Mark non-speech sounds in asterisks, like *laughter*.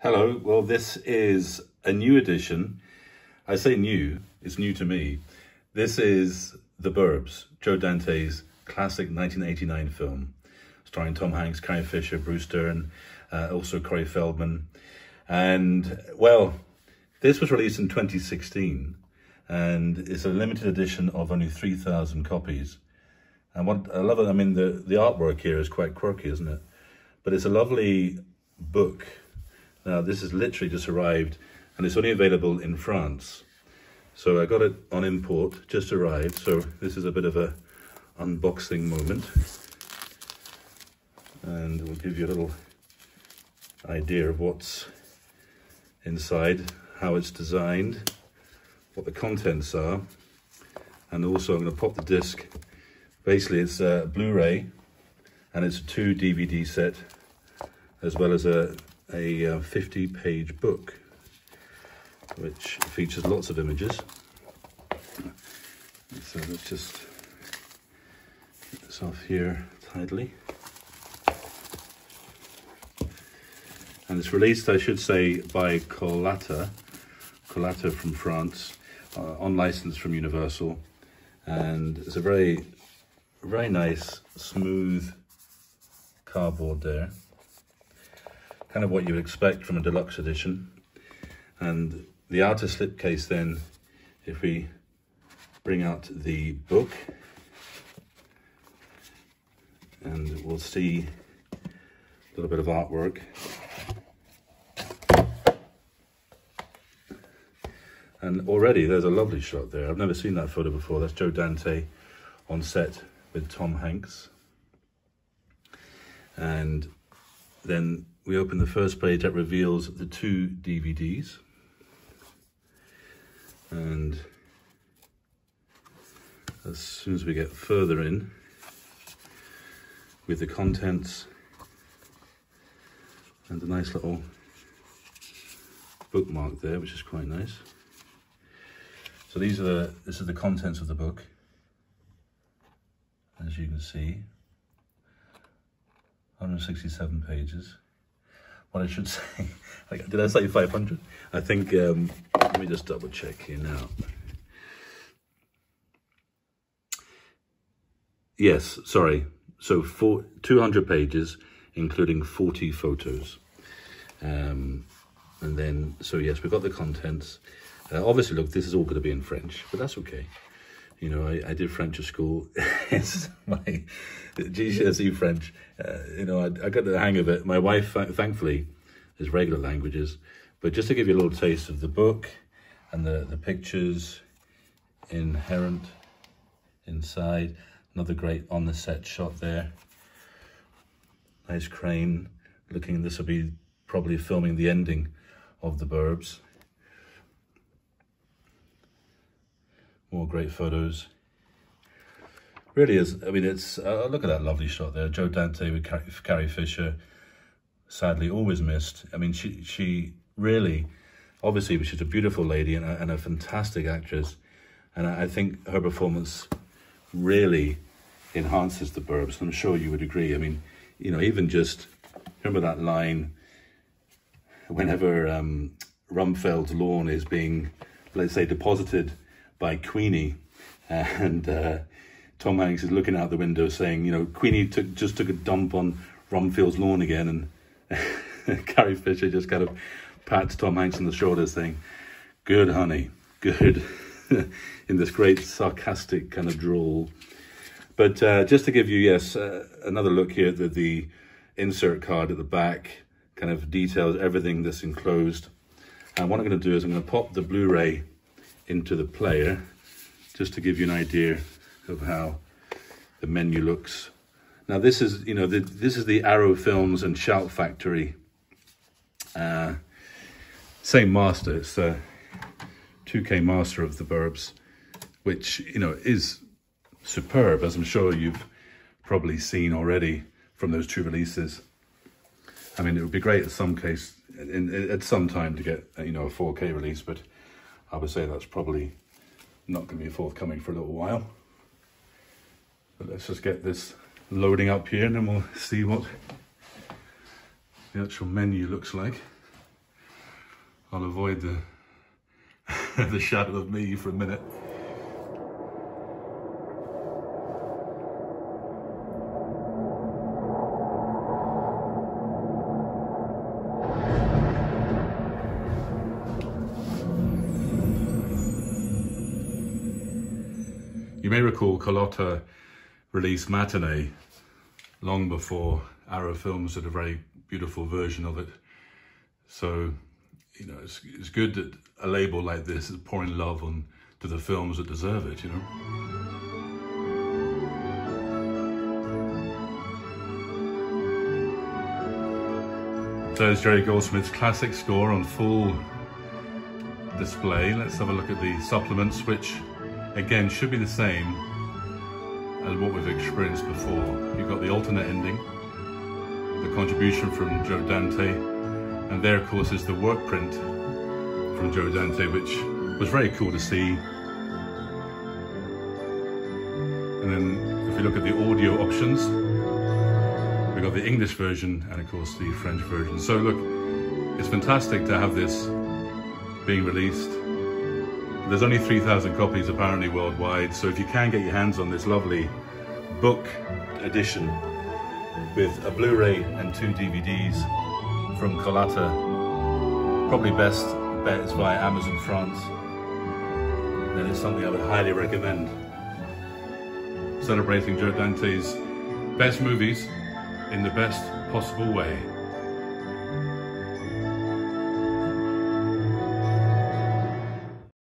Hello, well, this is a new edition. I say new, it's new to me. This is The Burbs, Joe Dante's classic 1989 film, starring Tom Hanks, Carrie Fisher, Bruce Dern, uh, also Corey Feldman. And, well, this was released in 2016 and it's a limited edition of only 3,000 copies. And what I love it, I mean, the, the artwork here is quite quirky, isn't it? But it's a lovely book now this has literally just arrived and it's only available in France. So I got it on import, just arrived. So this is a bit of a unboxing moment. And we'll give you a little idea of what's inside, how it's designed, what the contents are. And also I'm going to pop the disc. Basically it's a Blu-ray and it's a two DVD set as well as a a uh, 50 page book which features lots of images. So let's just get this off here tidily. And it's released, I should say, by Carlotta, Carlotta from France, uh, on license from Universal. And it's a very, very nice, smooth cardboard there kind of what you would expect from a deluxe edition. And the outer slipcase then, if we bring out the book, and we'll see a little bit of artwork. And already there's a lovely shot there. I've never seen that photo before. That's Joe Dante on set with Tom Hanks. And then we open the first page that reveals the two DVDs. And as soon as we get further in with the contents and a nice little bookmark there, which is quite nice. So these are the, this is the contents of the book, as you can see, 167 pages what I should *laughs* say. Did I say 500? I think, um, let me just double check here now. Yes, sorry. So four, 200 pages, including 40 photos. Um, and then, so yes, we've got the contents. Uh, obviously, look, this is all going to be in French, but that's okay. You know, I, I did French at school. *laughs* it's my GCSE French. Uh, you know, I, I got the hang of it. My wife, thankfully, is regular languages. But just to give you a little taste of the book and the, the pictures inherent inside. Another great on the set shot there. Nice crane looking, this will be probably filming the ending of the Burbs. More great photos. Really is, I mean, it's, uh, look at that lovely shot there. Joe Dante with Carrie Fisher. Sadly, always missed. I mean, she, she really, obviously, she's a beautiful lady and a, and a fantastic actress. And I, I think her performance really enhances the Burbs. I'm sure you would agree. I mean, you know, even just remember that line whenever um, Rumsfield's lawn is being, let's say, deposited by Queenie, and uh, Tom Hanks is looking out the window saying, you know, Queenie took, just took a dump on Rumsfield's lawn again, and *laughs* Carrie Fisher just kind of pats Tom Hanks on the shoulder saying, good, honey, good, *laughs* in this great sarcastic kind of drawl. But uh, just to give you, yes, uh, another look here at the, the insert card at the back, kind of details everything that's enclosed. And what I'm going to do is I'm going to pop the Blu-ray into the player just to give you an idea of how the menu looks. Now this is, you know, the, this is the Arrow Films and Shout Factory. Uh, same master, it's a 2K master of the Burbs, which, you know, is superb, as I'm sure you've probably seen already from those two releases. I mean, it would be great at some case, in, in, at some time to get, you know, a 4K release, but I would say that's probably not going to be forthcoming for a little while. But let's just get this loading up here and then we'll *laughs* see what the actual menu looks like. I'll avoid the, *laughs* the shadow of me for a minute. You may recall Carlotta released Matinee long before Arrow Films did a very beautiful version of it. So, you know, it's, it's good that a label like this is pouring love on to the films that deserve it, you know. There's Jerry Goldsmith's classic score on full display. Let's have a look at the supplements, which again should be the same as what we've experienced before. You've got the alternate ending, the contribution from Joe Dante, and there of course is the work print from Joe Dante, which was very cool to see. And then if you look at the audio options, we've got the English version and of course the French version. So look, it's fantastic to have this being released there's only 3,000 copies apparently worldwide, so if you can get your hands on this lovely book edition with a Blu-ray and two DVDs from Carlotta, probably best bet is via Amazon France, then it's something I would highly recommend. Celebrating Joe Dante's best movies in the best possible way.